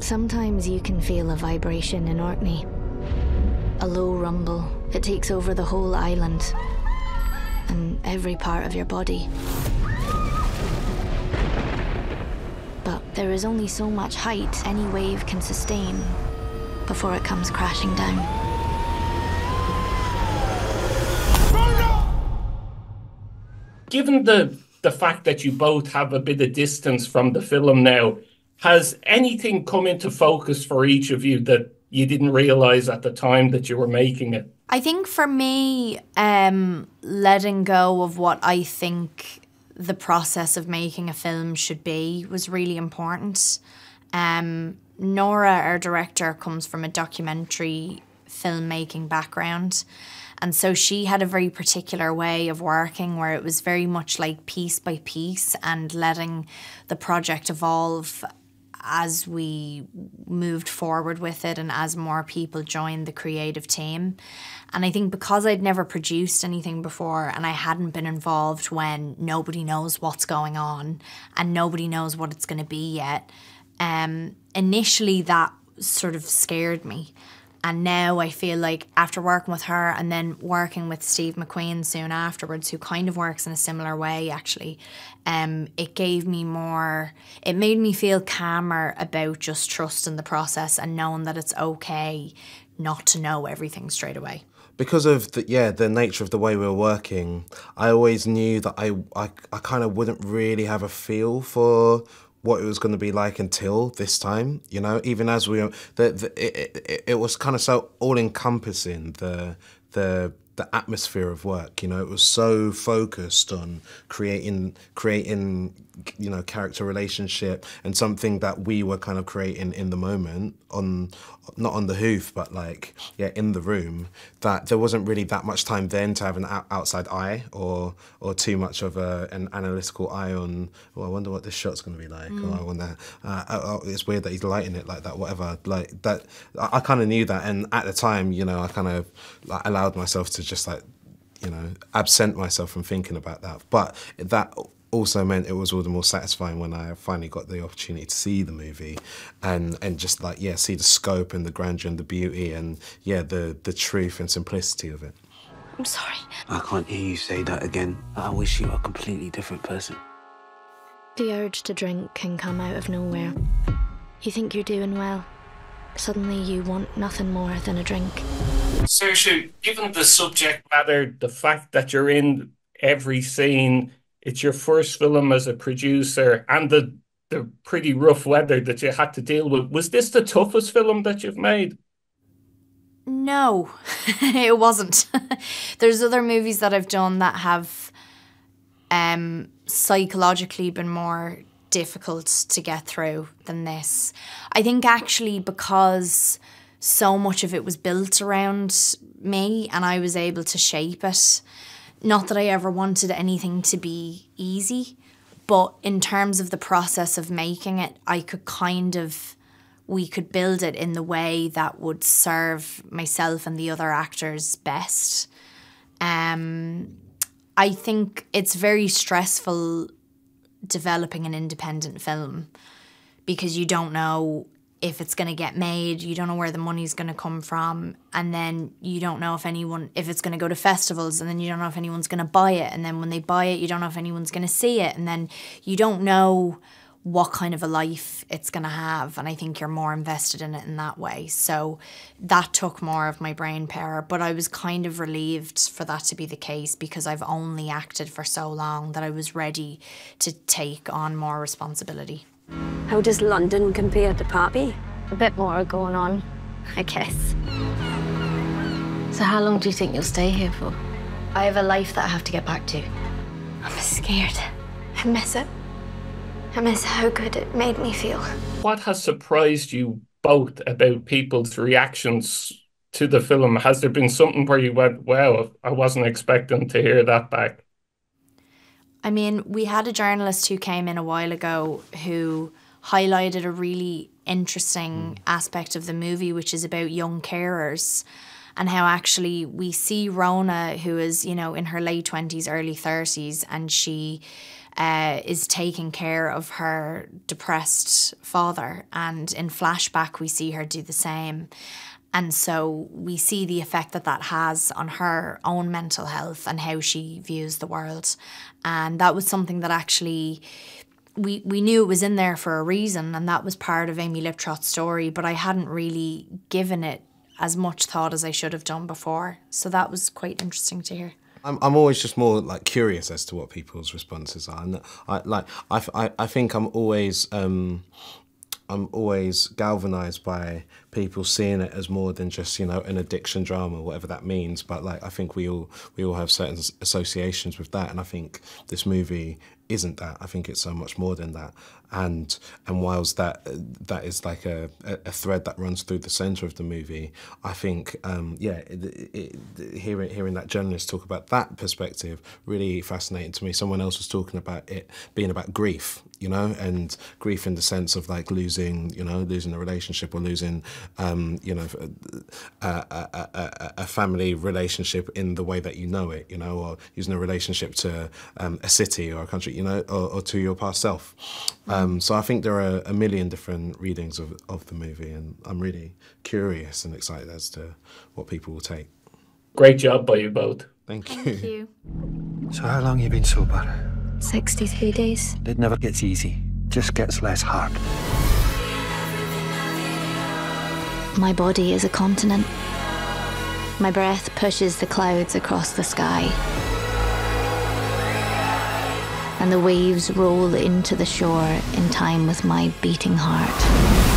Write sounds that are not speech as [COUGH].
Sometimes you can feel a vibration in Orkney. A low rumble. It takes over the whole island and every part of your body. But there is only so much height any wave can sustain before it comes crashing down. Given the the fact that you both have a bit of distance from the film now, has anything come into focus for each of you that you didn't realize at the time that you were making it? I think for me, um, letting go of what I think the process of making a film should be was really important. Um, Nora, our director, comes from a documentary filmmaking background. And so she had a very particular way of working where it was very much like piece by piece and letting the project evolve as we moved forward with it and as more people joined the creative team. And I think because I'd never produced anything before and I hadn't been involved when nobody knows what's going on and nobody knows what it's going to be yet, um, initially that sort of scared me. And now I feel like after working with her and then working with Steve McQueen soon afterwards, who kind of works in a similar way actually, um, it gave me more, it made me feel calmer about just trusting the process and knowing that it's okay not to know everything straight away. Because of the yeah the nature of the way we were working, I always knew that I I, I kind of wouldn't really have a feel for what it was going to be like until this time you know? Even as we the, the it, it, it was kind of so all encompassing the the the atmosphere of work you know it was so focused on creating creating you know character relationship and something that we were kind of creating in the moment on not on the hoof but like yeah in the room that there wasn't really that much time then to have an outside eye or or too much of a, an analytical eye on well I wonder what this shot's going to be like mm. oh I wonder uh, oh, oh, it's weird that he's lighting it like that whatever like that I, I kind of knew that and at the time you know I kind of like, allowed myself to just like you know absent myself from thinking about that but that also meant it was all the more satisfying when I finally got the opportunity to see the movie and and just like yeah see the scope and the grandeur and the beauty and yeah the the truth and simplicity of it. I'm sorry. I can't hear you say that again. I wish you were a completely different person. The urge to drink can come out of nowhere. You think you're doing well. Suddenly you want nothing more than a drink. Saoirse, given the subject matter, the fact that you're in every scene, it's your first film as a producer and the the pretty rough weather that you had to deal with. Was this the toughest film that you've made? No, [LAUGHS] it wasn't. [LAUGHS] There's other movies that I've done that have um, psychologically been more difficult to get through than this. I think actually because so much of it was built around me and I was able to shape it not that I ever wanted anything to be easy, but in terms of the process of making it, I could kind of we could build it in the way that would serve myself and the other actors best. Um, I think it's very stressful developing an independent film because you don't know if it's going to get made you don't know where the money's going to come from and then you don't know if anyone if it's going to go to festivals and then you don't know if anyone's going to buy it and then when they buy it you don't know if anyone's going to see it and then you don't know what kind of a life it's going to have and i think you're more invested in it in that way so that took more of my brain power but i was kind of relieved for that to be the case because i've only acted for so long that i was ready to take on more responsibility how does London compare to Papay? A bit more going on, I guess. So how long do you think you'll stay here for? I have a life that I have to get back to. I'm scared. I miss it. I miss how good it made me feel. What has surprised you both about people's reactions to the film? Has there been something where you went, wow, I wasn't expecting to hear that back? I mean, we had a journalist who came in a while ago who highlighted a really interesting mm. aspect of the movie, which is about young carers and how actually we see Rona, who is, you know, in her late 20s, early 30s, and she uh, is taking care of her depressed father. And in flashback, we see her do the same. And so we see the effect that that has on her own mental health and how she views the world. And that was something that actually we, we knew it was in there for a reason, and that was part of Amy Liptrot's story, but I hadn't really given it as much thought as I should have done before. So that was quite interesting to hear. I'm, I'm always just more like curious as to what people's responses are, and I like I, I, I think I'm always um, I'm always galvanized by people seeing it as more than just you know an addiction drama, or whatever that means. But like I think we all we all have certain associations with that, and I think this movie isn't that. I think it's so much more than that. And and whilst that that is like a, a thread that runs through the center of the movie, I think um, yeah, it, it, hearing hearing that journalist talk about that perspective really fascinating to me. Someone else was talking about it being about grief, you know, and grief in the sense of like losing, you know, losing a relationship or losing, um, you know, a, a, a, a, family relationship in the way that you know it, you know, or using a relationship to um, a city or a country you know, or, or to your past self. Um, so I think there are a million different readings of, of the movie, and I'm really curious and excited as to what people will take. Great job by you both. Thank you. Thank you. So how long you been sober? 63 days. It never gets easy, just gets less hard. My body is a continent. My breath pushes the clouds across the sky and the waves roll into the shore in time with my beating heart.